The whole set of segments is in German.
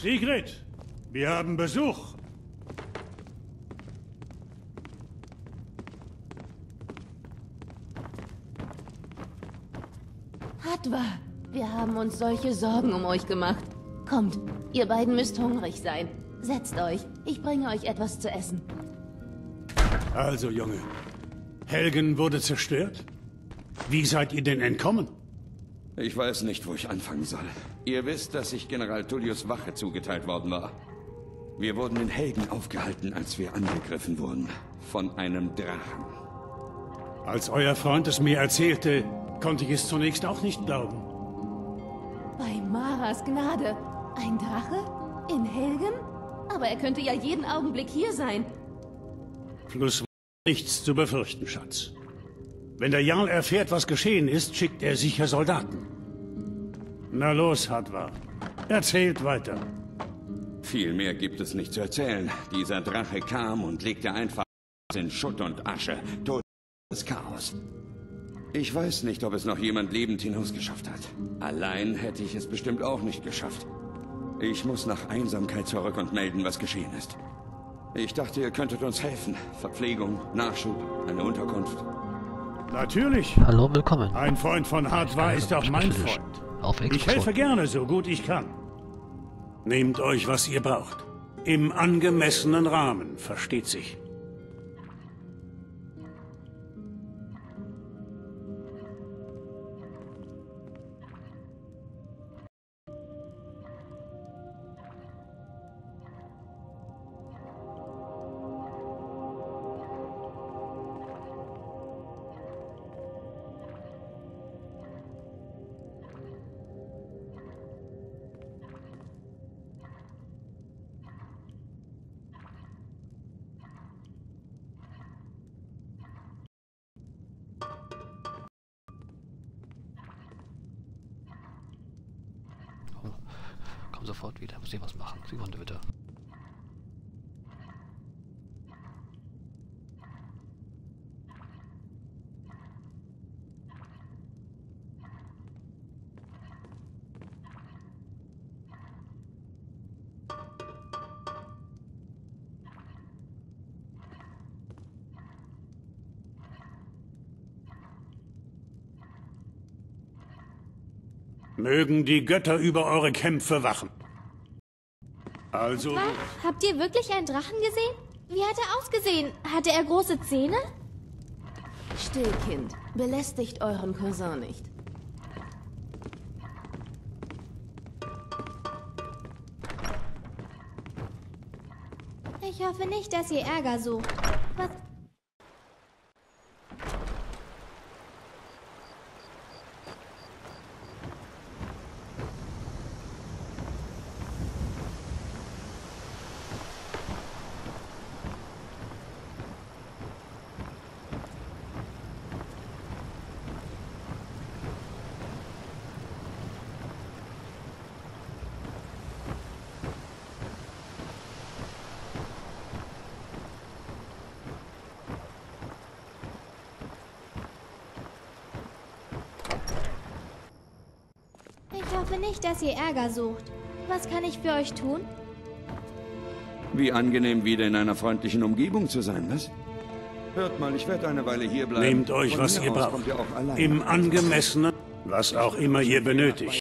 Sigrid, wir haben Besuch. Hatwa, wir haben uns solche Sorgen um euch gemacht. Kommt, ihr beiden müsst hungrig sein. Setzt euch, ich bringe euch etwas zu essen. Also, Junge, Helgen wurde zerstört? Wie seid ihr denn entkommen? Ich weiß nicht, wo ich anfangen soll. Ihr wisst, dass ich General Tullius Wache zugeteilt worden war. Wir wurden in Helgen aufgehalten, als wir angegriffen wurden. Von einem Drachen. Als euer Freund es mir erzählte, konnte ich es zunächst auch nicht glauben. Bei Maras Gnade. Ein Drache? In Helgen? Aber er könnte ja jeden Augenblick hier sein. Plus nichts zu befürchten, Schatz. Wenn der Jarl erfährt, was geschehen ist, schickt er sicher Soldaten. Na los, Hadvar. Erzählt weiter. Viel mehr gibt es nicht zu erzählen. Dieser Drache kam und legte einfach in Schutt und Asche. Totales Chaos. Ich weiß nicht, ob es noch jemand lebend hinausgeschafft hat. Allein hätte ich es bestimmt auch nicht geschafft. Ich muss nach Einsamkeit zurück und melden, was geschehen ist. Ich dachte, ihr könntet uns helfen. Verpflegung, Nachschub, eine Unterkunft. Natürlich. Hallo, willkommen. Ein Freund von Hardwar ist auch mein Freund. Auf Ich helfe gerne, so gut ich kann. Nehmt euch, was ihr braucht. Im angemessenen Rahmen, versteht sich. Sofort wieder, muss ich was machen. Sekunde bitte. Mögen die Götter über eure Kämpfe wachen. Also, Was? Habt ihr wirklich einen Drachen gesehen? Wie hat er ausgesehen? Hatte er große Zähne? Still, Kind. Belästigt euren Cousin nicht. Ich hoffe nicht, dass ihr Ärger sucht. Was? Ich hoffe nicht, dass ihr Ärger sucht. Was kann ich für euch tun? Wie angenehm, wieder in einer freundlichen Umgebung zu sein, was? Hört mal, ich werde eine Weile hier bleiben. nehmt euch, Von was ihr braucht. ihr. Im angemessenen, was auch immer ihr benötigt.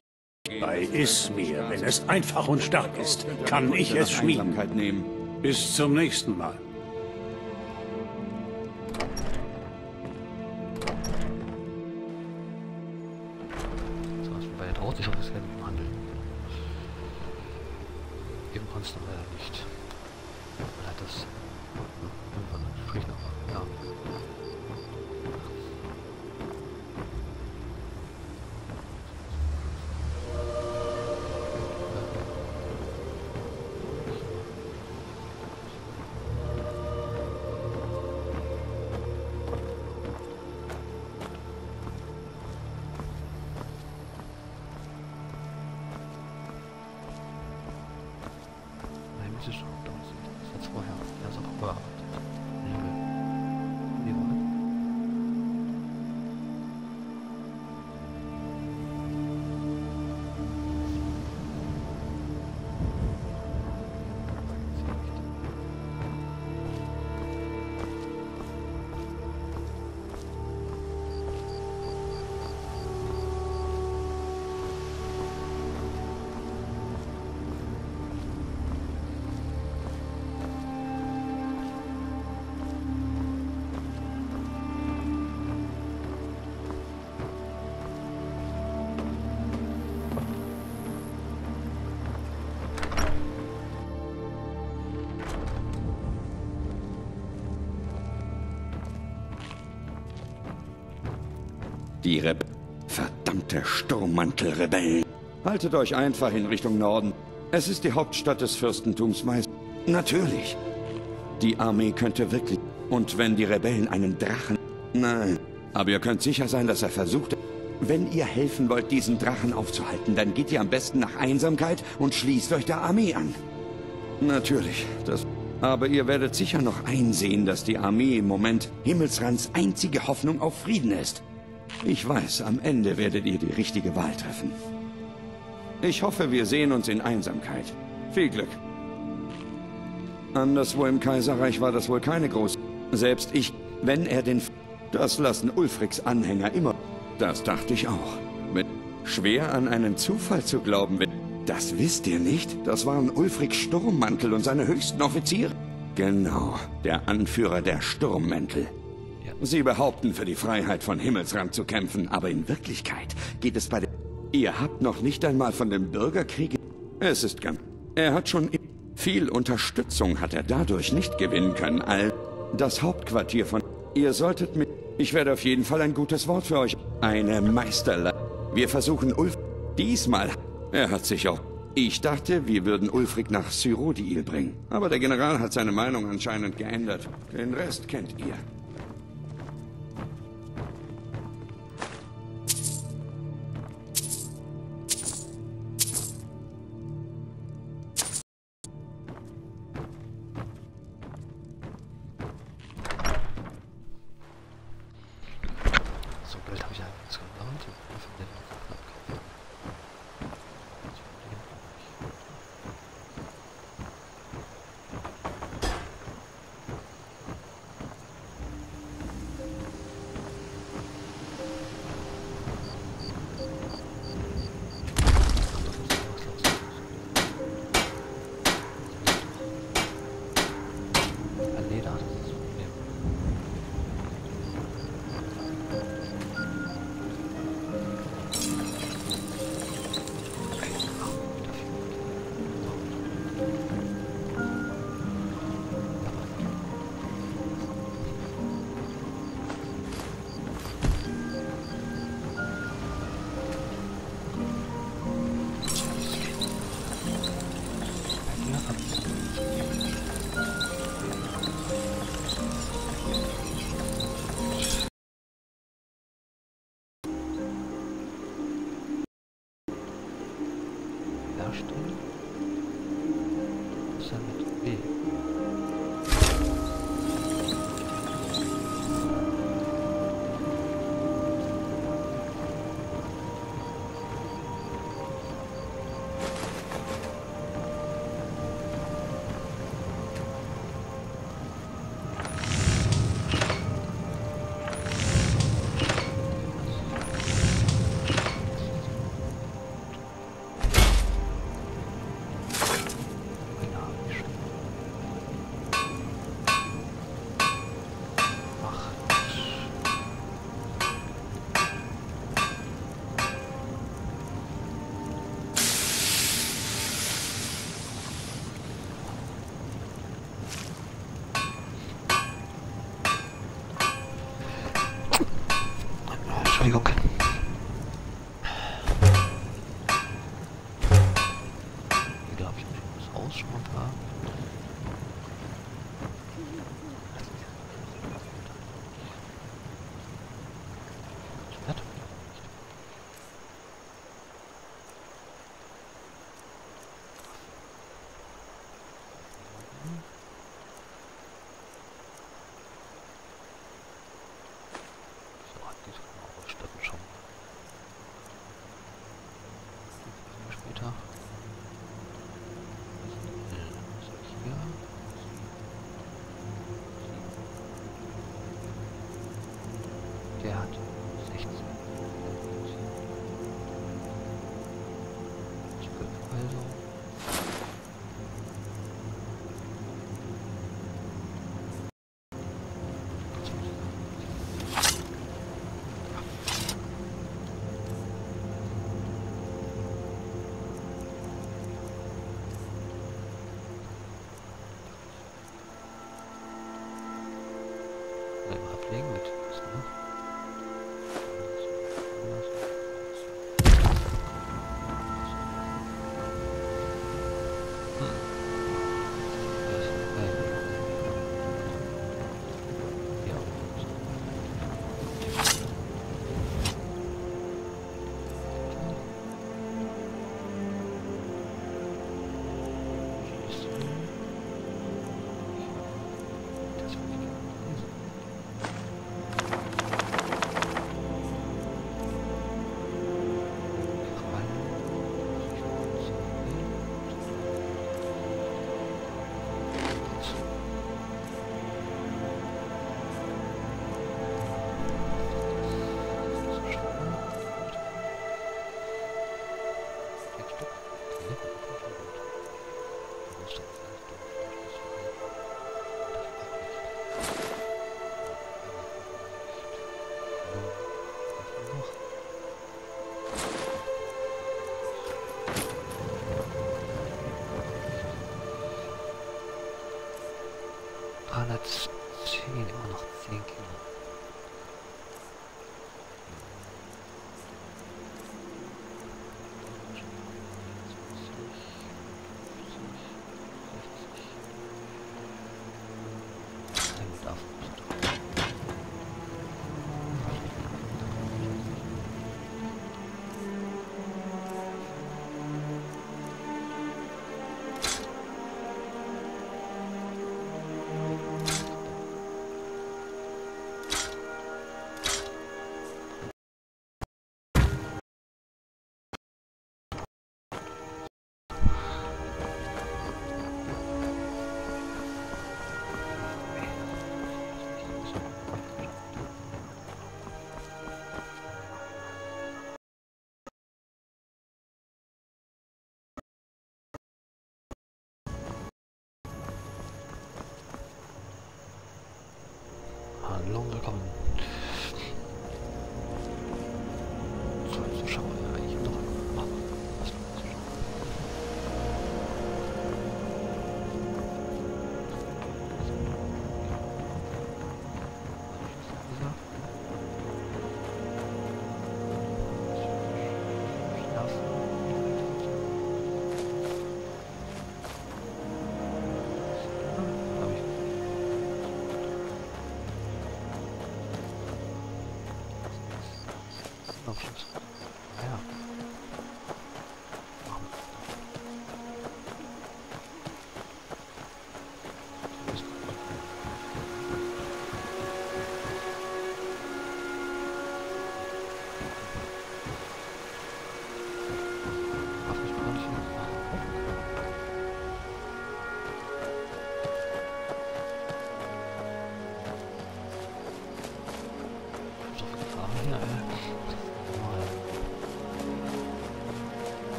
Bei Ismir, wenn es einfach und stark ist, kann ich es schmieden. Bis zum nächsten Mal. Nicht. Hat das. Hm, Irgendwann sprich noch mal. Ja. Die Rebe Verdammte Sturmmantelrebellen. Haltet euch einfach in Richtung Norden. Es ist die Hauptstadt des Fürstentums Meist. Natürlich. Die Armee könnte wirklich... Und wenn die Rebellen einen Drachen... Nein. Aber ihr könnt sicher sein, dass er versucht... Wenn ihr helfen wollt, diesen Drachen aufzuhalten, dann geht ihr am besten nach Einsamkeit und schließt euch der Armee an. Natürlich, das... Aber ihr werdet sicher noch einsehen, dass die Armee im Moment Himmelsrands einzige Hoffnung auf Frieden ist. Ich weiß, am Ende werdet ihr die richtige Wahl treffen. Ich hoffe, wir sehen uns in Einsamkeit. Viel Glück. Anderswo im Kaiserreich war das wohl keine große... Selbst ich, wenn er den... Das lassen Ulfriks Anhänger immer... Das dachte ich auch. Mit schwer an einen Zufall zu glauben, das wisst ihr nicht? Das waren Ulfriks Sturmmantel und seine höchsten Offiziere. Genau, der Anführer der Sturmmäntel. Sie behaupten, für die Freiheit von Himmelsrand zu kämpfen, aber in Wirklichkeit geht es bei der... Ihr habt noch nicht einmal von dem Bürgerkrieg... Es ist ganz... Er hat schon... Viel Unterstützung hat er dadurch nicht gewinnen können, all... Das Hauptquartier von... Ihr solltet mit... Ich werde auf jeden Fall ein gutes Wort für euch... Eine Meisterle... Wir versuchen Ulf... Diesmal... Er hat sich auch... Ich dachte, wir würden Ulfric nach Cyrodiil bringen. Aber der General hat seine Meinung anscheinend geändert. Den Rest kennt ihr.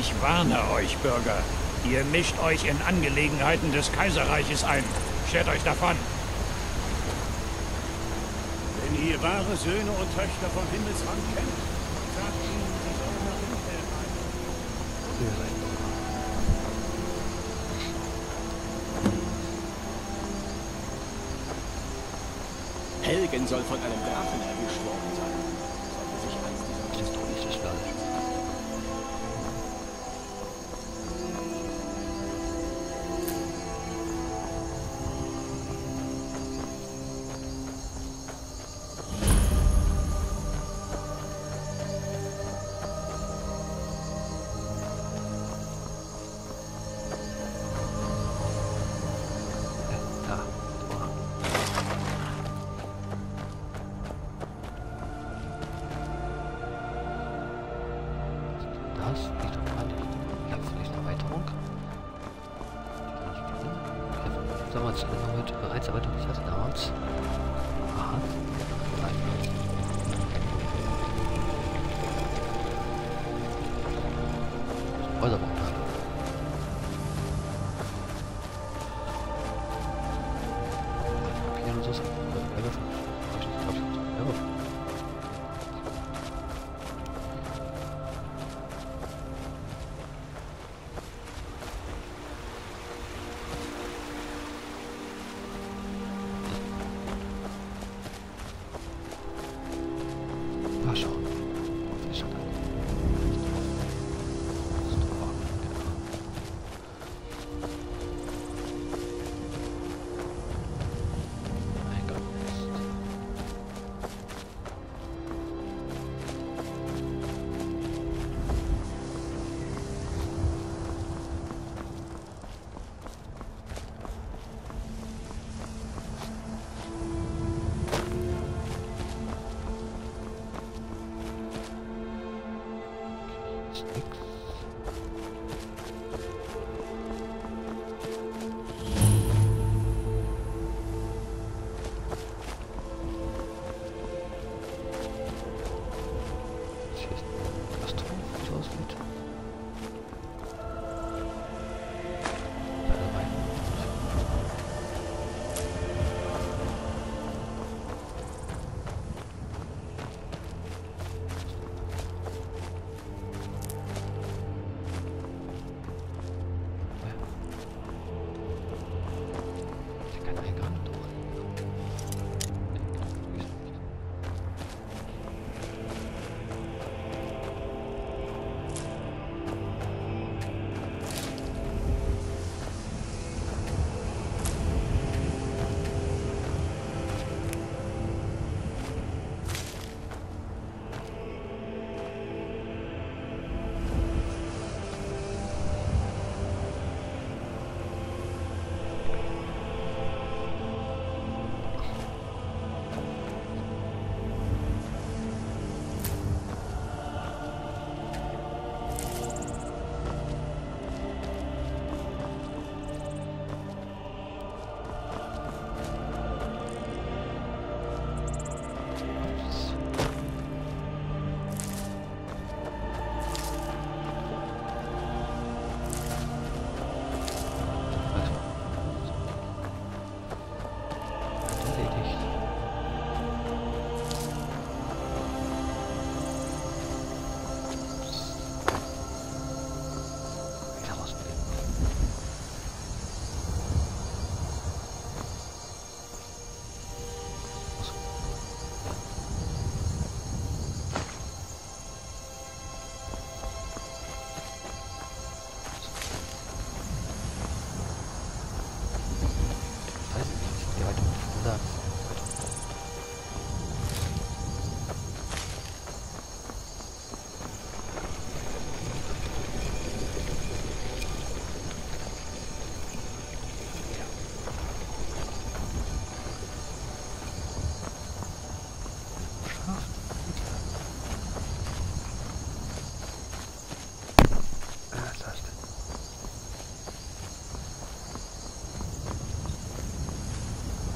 Ich warne euch, Bürger. Ihr mischt euch in Angelegenheiten des Kaiserreiches ein. Schert euch davon. Wenn ihr wahre Söhne und Töchter vom Himmelsrand kennt, sagt ihnen, sie sollen nach dem. Helgen soll von einem Drachen erwischt worden sein. ありがとう。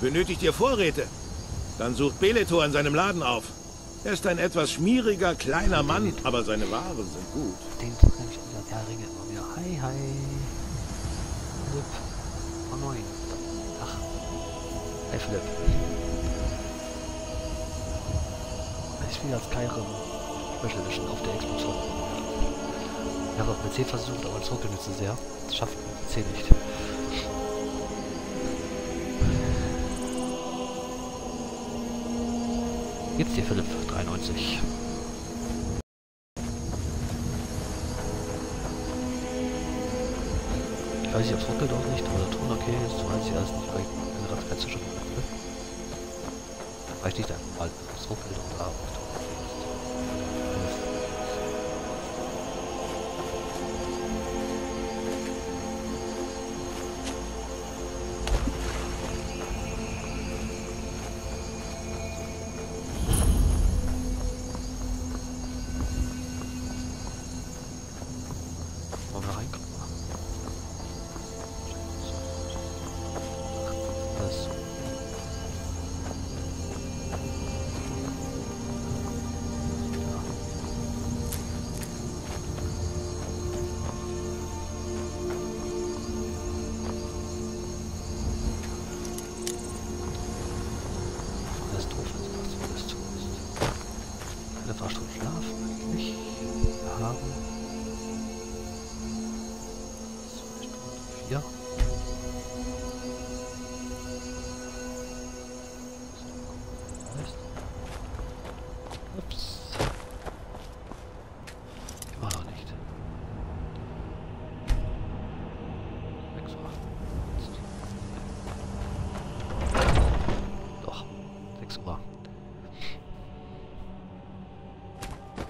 Benötigt ihr Vorräte? Dann sucht Beletor in seinem Laden auf. Er ist ein etwas schmieriger, kleiner Mann, aber seine Waren sind gut. Den Tag kann ich in der Ringe immer wieder. Hi, hi. Philipp. Oh nein. Ach. Hi, Philipp. Ich spiele als Skyrim Special Edition auf der Xbox One. Ich habe auf PC versucht, aber das ruckelt nicht so sehr. Das schafft PC nicht. Jetzt dir Philipp, 93. Ich weiß nicht, ob es ruckelt auch nicht, aber der Ton okay ist, weiß ich alles nicht, weil ich gerade kein Zuschauer bin. Weiß ich nicht einfach mal, ob es ruckelt oder ob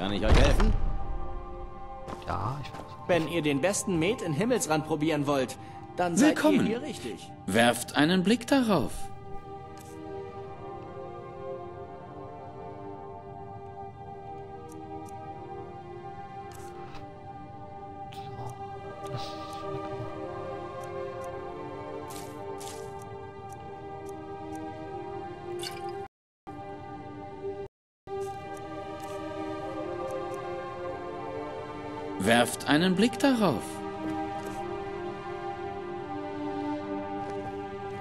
Kann ich euch helfen? Ja, ich weiß. Wenn ihr den besten Met in Himmelsrand probieren wollt, dann seid Willkommen. ihr hier richtig. Werft einen Blick darauf. Einen Blick darauf.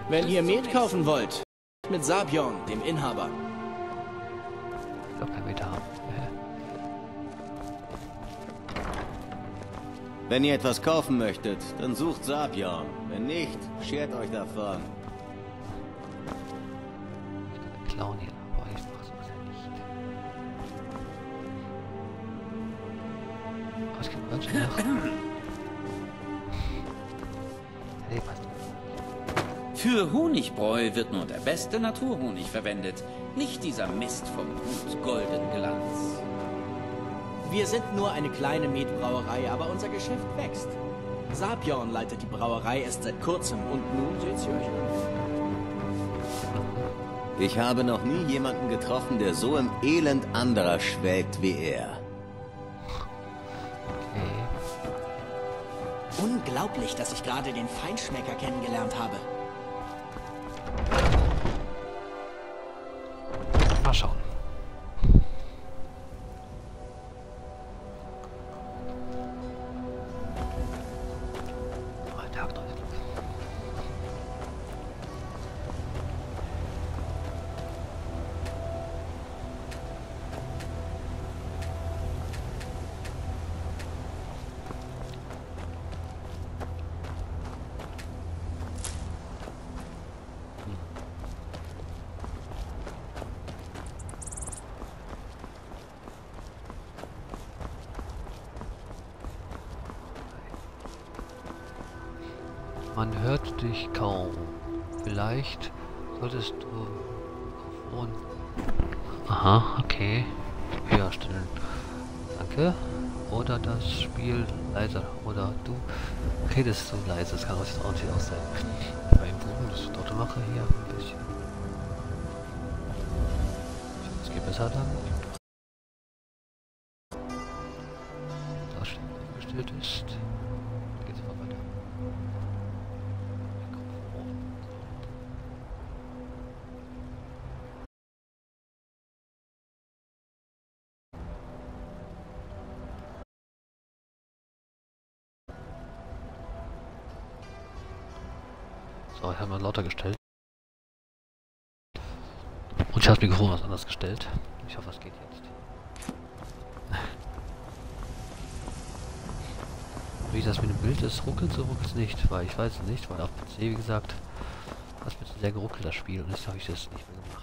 Wenn ihr Met kaufen wollt, mit Sabion, dem Inhaber. Ich glaube, kein Meter haben. Wenn ihr etwas kaufen möchtet, dann sucht Sabion. Wenn nicht, schert euch davon. Ich kann klauen hier, Es gibt ganz schön nach. Nee, passt. Für Honigbräu wird nur der beste Naturhonig verwendet, nicht dieser Mist vom Gut Golden Glanz. Wir sind nur eine kleine Metbrauerei, aber unser Geschäft wächst. Sabion leitet die Brauerei erst seit kurzem und nun seht sie euch an. Ich habe noch nie jemanden getroffen, der so im Elend anderer schwelgt wie er. Unglaublich, dass ich gerade den Feinschmecker kennengelernt habe. Man hört dich kaum. Vielleicht solltest du Mikrofon. Aha, okay. Höher stellen. Danke. Oder das Spiel leiser. Oder du redest so leise. Das kann auch nicht auch sein. Beim Bogen, das ich dort mache hier ein bisschen. Es geht besser dann. Und ich habe das Mikrofon was anders gestellt. Ich hoffe, es geht jetzt. Wie das mit dem Bild ist, ruckelt so ruckelt es nicht, weil ich weiß es nicht, weil auf PC, wie gesagt, das wird sehr geruckelt, das Spiel, und jetzt habe ich das nicht mehr gemacht.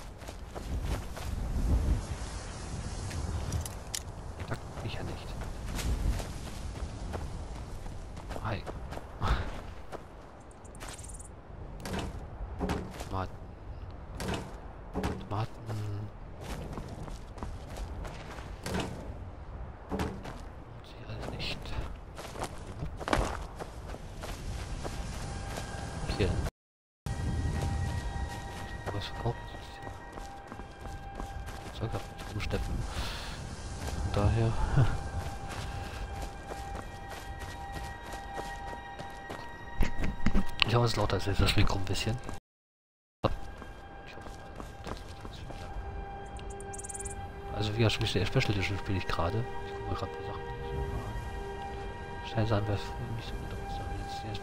daher. Ich hoffe, es ist lauter als jetzt das Mikro ein bisschen. Ist. Also wie gesagt, der Special Edition spiele ich gerade. Ich gucke mal gerade die Sachen. Schnell sein früher nicht so gut aus, aber jetzt erst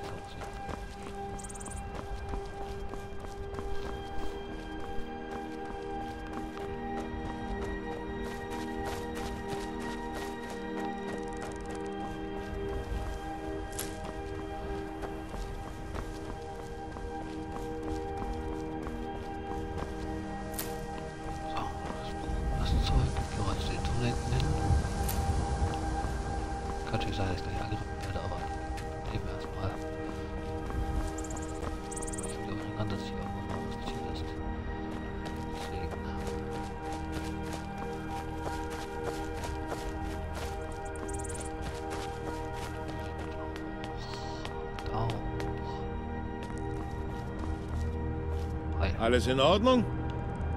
Alles in Ordnung?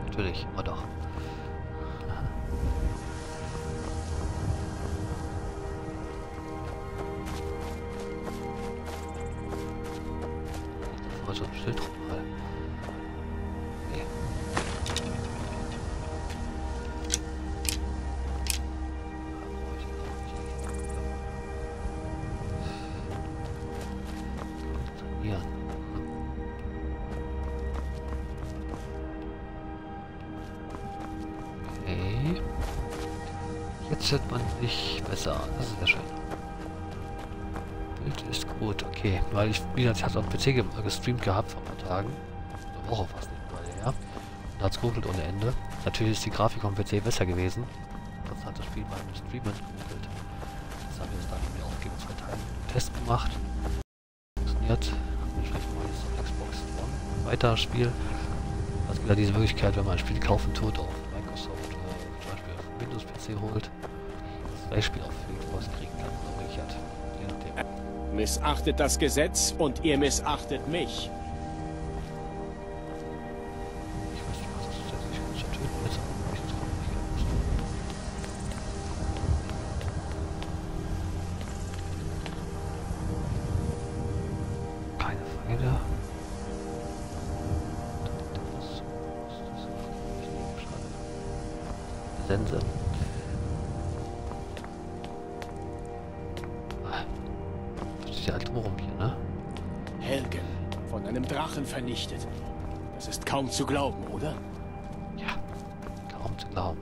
Natürlich, immer doch. Mal. Nee. Konzentrieren. Hört man sich besser. Das ist sehr schön. Bild ist gut, okay. Weil ich, wie gesagt, ich hatte auf dem PC ge gestreamt gehabt vor ein paar Tagen. Eine Woche fast nicht mal her. Und hat es geruckelt ohne Ende. Natürlich ist die Grafik am PC besser gewesen. Trotzdem hat das Spiel beim Streamen geruckelt. Jetzt haben wir es dann mir aufgegeben, zwei Teile Test gemacht. Funktioniert. Wahrscheinlich mal jetzt auf Xbox One. Weiter Spiel. Also wieder diese Möglichkeit, wenn man ein Spiel kaufen tut auf Microsoft oder zum Beispiel auf Windows Beispiel auf Xbox kriegen kann. Umgekehrt. Je nachdem. Missachtet das Gesetz und ihr missachtet mich. Ich Das ist ja alt rum hier, ne? Helgen, von einem Drachen vernichtet. Das ist kaum zu glauben, oder? Ja, kaum zu glauben,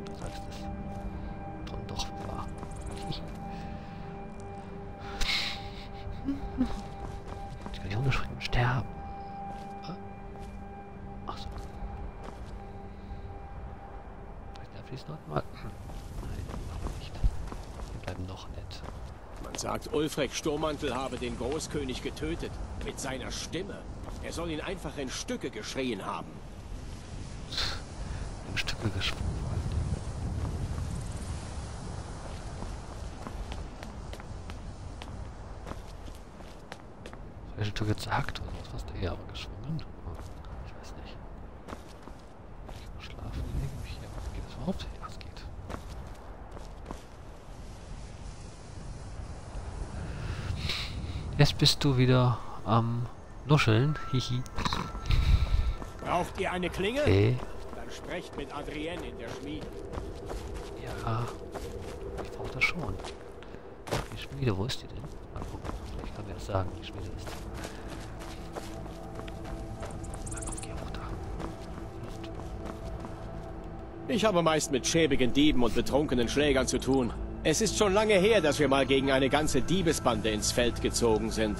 Ulfric Sturmantel habe den Großkönig getötet. Mit seiner Stimme. Er soll ihn einfach in Stücke geschrien haben. In Stücke geschwungen. Welche Stücke gesagt oder was hast du eher aber geschwungen? Oh, ich weiß nicht. Ich kann schlafen legen mich hier. Geht das überhaupt? Ja, es geht. Jetzt bist du wieder am Nuscheln. Hihi. Braucht ihr eine Klinge? Okay. Dann sprecht mit Adrienne in der Schmiede. Ja, ich brauche das schon. Die Schmiede, wo ist die denn? Mal gucken. Ich kann mir das sagen, die Schmiede ist. Ich habe meist mit schäbigen Dieben und betrunkenen Schlägern zu tun. Es ist schon lange her, dass wir mal gegen eine ganze Diebesbande ins Feld gezogen sind.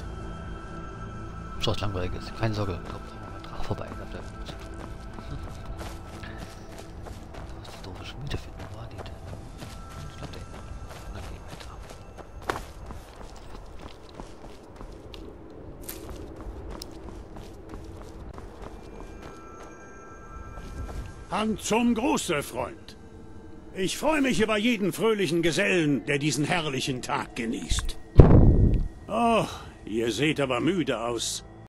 So was langweiliges. Keine Sorge, kommt mal Drache vorbei. Hand zum Gruße, Freund. Ich freue mich über jeden fröhlichen Gesellen, der diesen herrlichen Tag genießt. Oh, ihr seht aber müde aus.